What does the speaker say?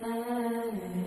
Hey.